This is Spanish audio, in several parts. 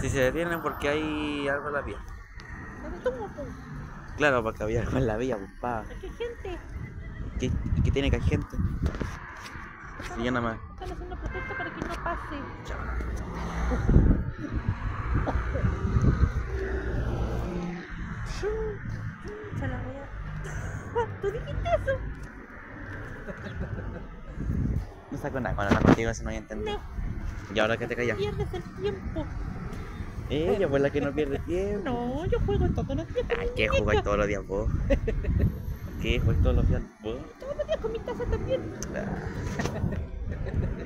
Si se detienen porque hay algo en la vía. Claro, porque había algo en la vía, pues, pa. Aquí hay gente. ¿Qué, qué tiene que hay gente? Si yo nada más. Están haciendo protesta para que no pase. Se la voy a... ¿Tú dijiste eso? No saco nada con hablar contigo si no voy a entender. No, Y ahora que te callas. pierdes el tiempo. Ella fue la que no pierde tiempo. No, yo juego todos los días. Ay, ¿qué jugáis todos los días vos? ¿Qué jugáis todos los días vos? Todos los días con mi taza también.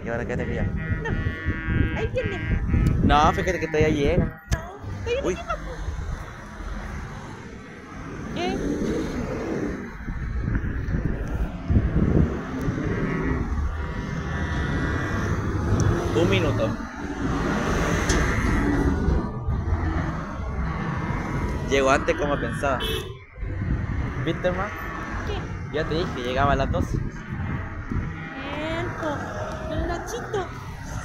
¿Y ahora qué te callas? No, ahí viene. No, fíjate que todavía llega. No, estoy en Uy. ¿Qué? Un minuto. Llegó antes como pensaba. ¿Viste, hermano? ¿Qué? Ya te dije, llegaba a las 12. Tiempo. El Nachito.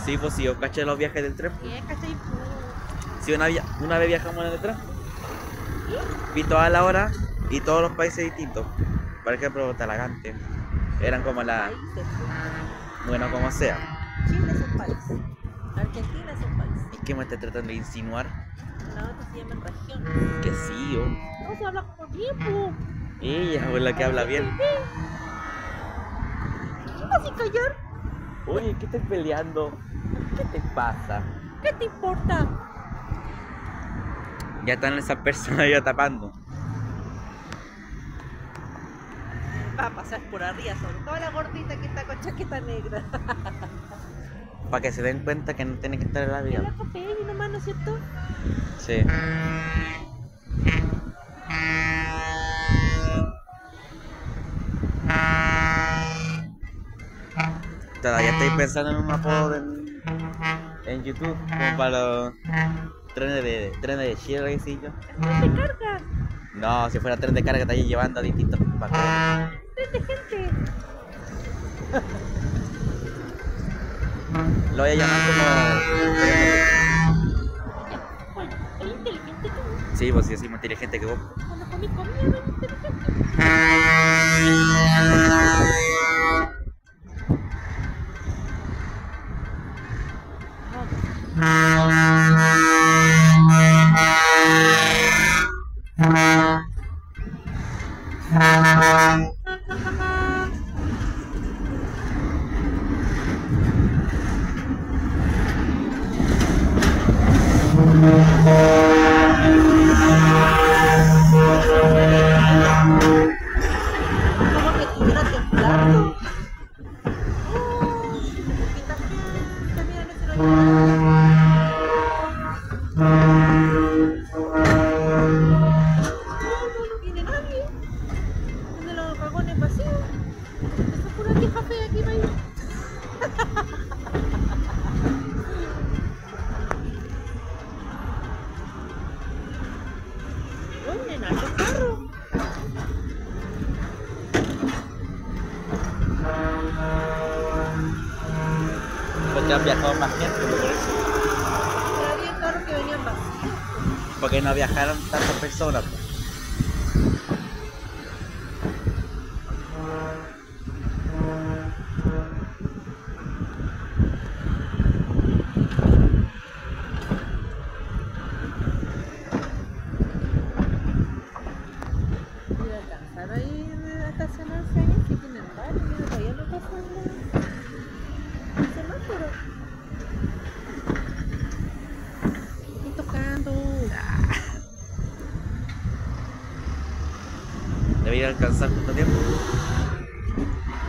Sí, pues si yo caché los viajes del tren. ¿Qué? ¿Cachai? po? Si una, via- una vez viajamos en el tren, vi toda la hora y todos los países distintos. Por ejemplo, Talagante. Eran como la. Bueno, como sea. Chile es un país. Argentina es un país. ¿Y qué me estás tratando de insinuar? Se. Que sí, oh. No se habla por tiempo. Ella es la que habla bien. ¿Qué vas a callar? Oye, ¿qué estás peleando? ¿Qué te pasa? ¿Qué te importa? Ya están esas personas ya tapando. Va a pasar por arriba, sobre todo la gordita que está con chaqueta negra. Para que se den cuenta que no tienen que estar en la café y nomás, ¿no es cierto? Sí. Todavía estoy pensando en un apodo en, en YouTube como para los trenes de trenes de Chile, qué sé yo. ¿Dónde carga? No, si fuera tren de carga estaría llevando a distintos paquetes. Tren de gente. Lo voy a llamar como. ¿eres inteligente tú? Sí, pues si yo soy más inteligente que vos. Cuando comí comida inteligente. Como que estuviera temblando. Oh, poquita Porque han viajado más gente, por eso. Pero había carros que venían vacíos. Porque no viajaron tantas personas. pues. Y alcanzar a ir a estacionarse ahí, si tienen varios, mira, todavía no pasan la- el semáforo. Estoy tocando. Debería alcanzar justo a tiempo.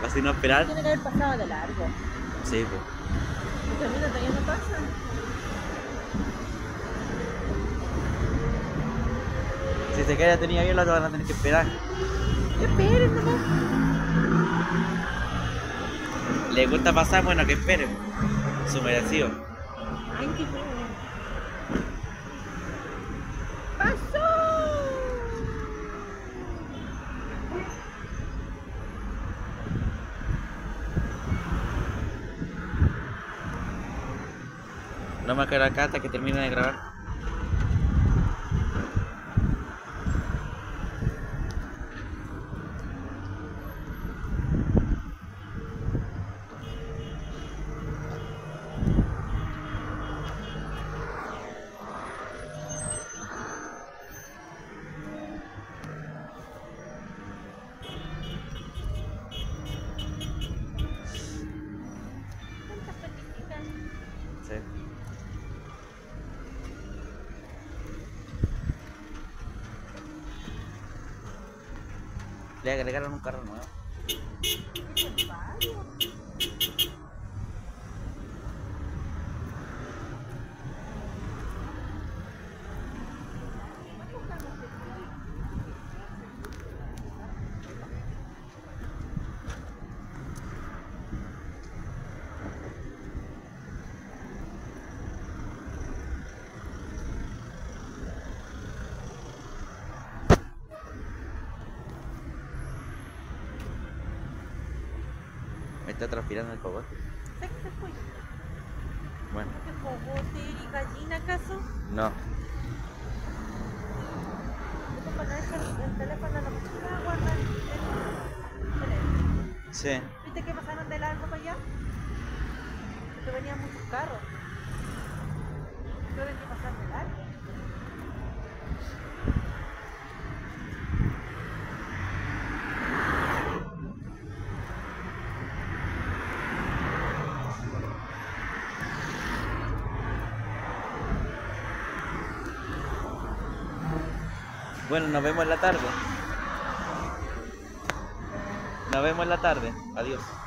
Así no esperar. Tiene que haber pasado de largo. Sí, pues. Porque mira, todavía no pasan. Si se queda tenía bien, lo van a tener que esperar. Esperen nomás. Le gusta pasar, bueno, que esperen. Su merecido. Ay, qué No me quedo acá hasta que termine de grabar. Le agregaron un carro nuevo. Está transpirando el cogote. ¿Sabes qué fue? Bueno, ¿Qué cogote y gallina acaso? no. ¿Cómo poner el, el teléfono en la mochila? Guarda el, el teléfono. Sí. ¿Viste que pasaron de largo para allá? Porque venían muchos carros. Tuve que pasar de largo. Bueno, nos vemos en la tarde. Nos vemos en la tarde. Adiós.